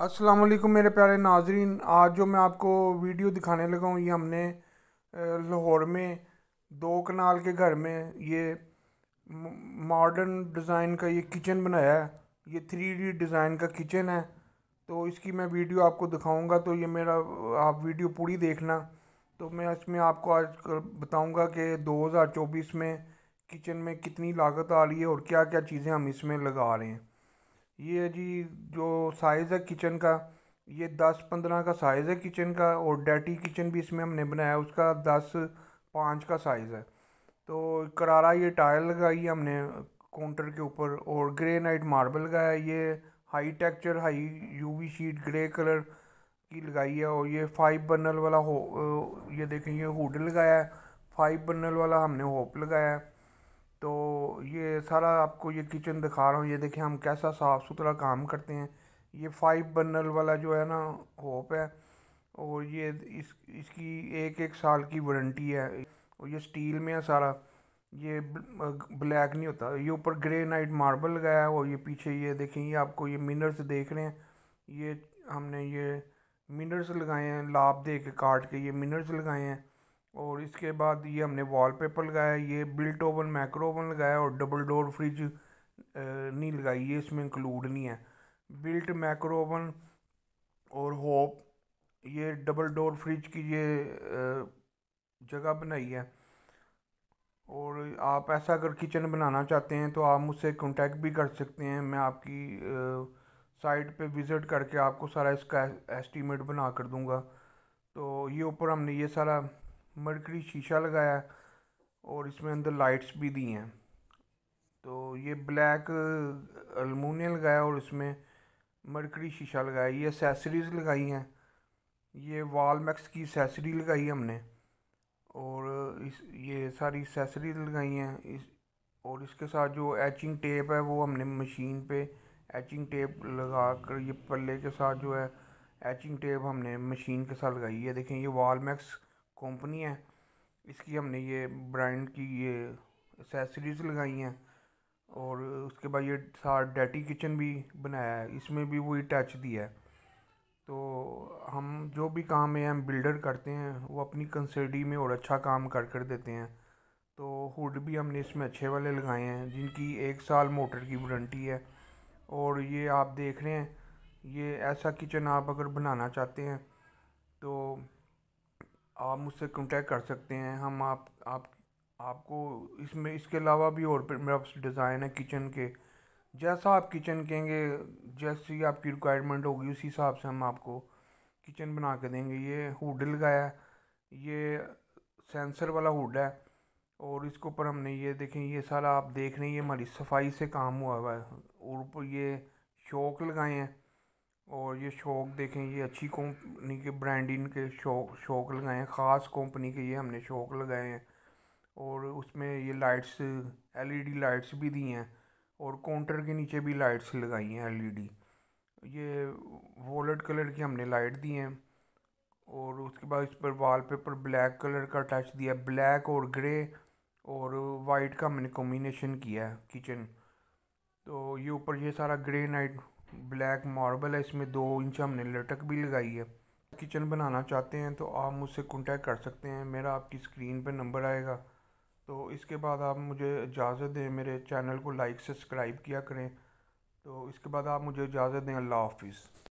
अस्सलाम वालेकुम मेरे प्यारे नाजरीन। आज जो मैं आपको वीडियो दिखाने लगा हूँ, ये हमने लाहौर में, दो कनाल के घर में ये मॉडर्न डिज़ाइन का ये किचन बनाया है। ये थ्री डी डिज़ाइन का किचन है। तो इसकी मैं वीडियो आपको दिखाऊँगा तो ये मेरा, आप वीडियो पूरी देखना। तो मैं इसमें आपको आज बताऊँगा कि 2024 में किचन में कितनी लागत आ रही है और क्या क्या चीज़ें हम इसमें लगा रहे हैं। ये जी जो साइज़ है किचन का, ये दस पंद्रह का साइज़ है किचन का और डैटी किचन भी इसमें हमने बनाया, उसका दस पाँच का साइज़ है। तो करारा ये टायर लगाई है हमने काउंटर के ऊपर और ग्रे नाइट मार्बल लगाया, ये high texture high UV sheet grey colour की लगाई है और ये फाइव बर्नल वाला हो ये देखें, ये हुड लगाया है फाइव बर्नल वाला हमने होप लगाया है। तो ये सारा आपको ये किचन दिखा रहा हूँ। ये देखें हम कैसा साफ़ सुथरा काम करते हैं। ये फाइव बर्नल वाला जो है ना होप है और ये इस, इसकी एक एक साल की वारंटी है। और ये स्टील में है सारा। ये ब्लैक नहीं होता। ये ऊपर ग्रे नाइट मार्बल लगाया है और ये पीछे ये देखें, ये आपको ये मिनर्स देख रहे हैं। ये हमने ये मिनर्स लगाए हैं, लाभ दे के काट के ये मिनर्स लगाए हैं। और इसके बाद ये हमने वॉलपेपर लगाया, ये बिल्ट ओवन मैक्रो ओवन लगाया और डबल डोर फ्रिज नहीं लगाई, ये इसमें इंक्लूड नहीं है। बिल्ट मैक्रो ओवन और होप ये डबल डोर फ्रिज की ये जगह बनाई है। और आप ऐसा अगर किचन बनाना चाहते हैं तो आप मुझसे कांटेक्ट भी कर सकते हैं, मैं आपकी साइट पे विज़िट करके आपको सारा इसका एस्टीमेट बना कर दूँगा। तो ये ऊपर हमने ये सारा मरकरी शीशा लगाया है और इसमें अंदर लाइट्स भी दी हैं। तो ये ब्लैक अलमोनियम लगाया और इसमें मरकरी शीशा लगाया। ये एसेसरीज़ लगाई हैं। ये वॉल मैक्स की एसेसरी लगाई हमने। और इस, ये सारी एसेसरीज लगाई हैं। इस, और इसके साथ जो एचिंग टेप है वो हमने मशीन पे एचिंग टेप लगा कर, ये पल्ले के साथ जो है एचिंग टेप हमने मशीन के साथ लगाई। है देखें, ये वॉल मैक्स कंपनी है। इसकी हमने ये ब्रांड की ये एसेसरीज़ लगाई हैं और उसके बाद ये साथ डैटी किचन भी बनाया है। इसमें भी वही टच दिया है। तो हम जो भी काम है, हम बिल्डर करते हैं, वो अपनी कंसर्डी में और अच्छा काम कर कर देते हैं। तो हुड भी हमने इसमें अच्छे वाले लगाए हैं, जिनकी एक साल मोटर की वारंटी है। और ये आप देख रहे हैं, ये ऐसा किचन आप अगर बनाना चाहते हैं तो आप मुझसे कांटेक्ट कर सकते हैं। हम आप आप, आपको इसमें, इसके अलावा भी और मेरे डिज़ाइन है किचन के। जैसा आप किचन कहेंगे, जैसी आपकी रिक्वायरमेंट होगी, उसी हिसाब से हम आपको किचन बना के देंगे। ये हुड लगाया है। ये सेंसर वाला हुड है। और इसके ऊपर हमने ये देखें, ये सारा आप देख रहे हैं, ये हमारी सफ़ाई से काम हुआ हुआ है। और ऊपर ये शौक लगाए हैं। और ये शौक देखें, ये अच्छी कंपनी के ब्रांडिंग के शौक शौक लगाए हैं, ख़ास कंपनी के ये हमने शौक लगाए हैं। और उसमें ये लाइट्स एलईडी लाइट्स भी दी हैं और काउंटर के नीचे भी लाइट्स लगाई हैं एलईडी ये वॉलेट कलर की हमने लाइट दी हैं और उसके बाद इस पर वॉलपेपर ब्लैक कलर का टच दिया ब्लैक और ग्रे और वाइट का हमने कॉम्बिनेशन किया है किचन तो ये ऊपर ये सारा ग्रे नाइट ब्लैक मार्बल है, इसमें दो इंच हमने लटक भी लगाई है। किचन बनाना चाहते हैं तो आप मुझसे कॉन्टैक्ट कर सकते हैं। मेरा आपकी स्क्रीन पर नंबर आएगा। तो इसके बाद आप मुझे इजाज़त दें, मेरे चैनल को लाइक सब्सक्राइब किया करें। तो इसके बाद आप मुझे इजाज़त दें। अल्लाह हाफिज़।